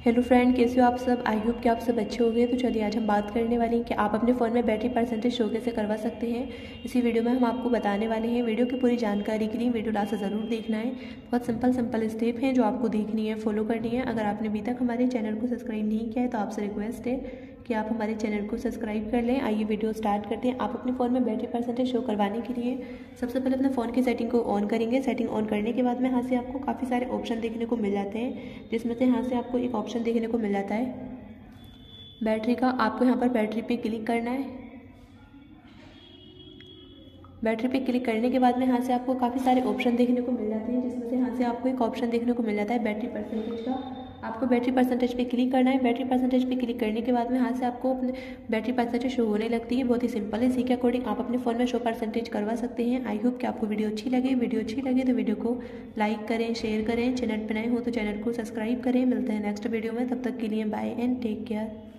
Hello friend कैसे हो आप सब? आई होप कि आप सब अच्छे हो गए। तो चलिए आज हम बात करने वाले हैं कि आप अपने फ़ोन में बैटरी परसेंटेज शो कैसे करवा सकते हैं। इसी वीडियो में हम आपको बताने वाले हैं वीडियो की पूरी जानकारी के लिए वीडियो लास्ट ज़रूर देखना है। बहुत सिंपल सिंपल स्टेप हैं जो आपको देखनी है फॉलो करनी है। अगर आपने अभी तक हमारे चैनल को सब्सक्राइब नहीं किया है तो आपसे रिक्वेस्ट है कि आप हमारे चैनल को सब्सक्राइब कर लें, आइए वीडियो स्टार्ट करते हैं। आप अपने फ़ोन में बैटरी परसेंटेज शो करवाने के लिए सबसे पहले अपने फ़ोन की सेटिंग को ऑन करेंगे। सेटिंग ऑन करने के बाद में यहाँ से आपको काफ़ी सारे ऑप्शन देखने को मिल जाते हैं, जिसमें से यहाँ से आपको एक ऑप्शन देखने को मिल जाता है। बैटरी का आपको यहाँ पर बैटरी पे क्लिक करना है। बैटरी पे क्लिक करने के बाद में यहाँ से आपको काफ़ी सारे ऑप्शन देखने को मिल जाते हैं, जिसमें से यहाँ से आपको एक ऑप्शन देखने को मिल जाता है, बैटरी परसेंटेज का। आपको बैटरी परसेंटेज पे क्लिक करना है। बैटरी परसेंटेज पे क्लिक करने के बाद में यहाँ से आपको अपने बैटरी परसेंटेज शो होने लगती है। बहुत ही सिंपल है, इसी के अकॉर्डिंग आप अपने फ़ोन में शो परसेंटेज करवा सकते हैं। आई होप कि आपको वीडियो अच्छी लगे। वीडियो अच्छी लगे तो वीडियो को लाइक करें शेयर करें। चैनल पर नए हो तो चैनल को सब्सक्राइब करें। मिलते हैं नेक्स्ट वीडियो में। तब तक के लिए बाय एंड टेक केयर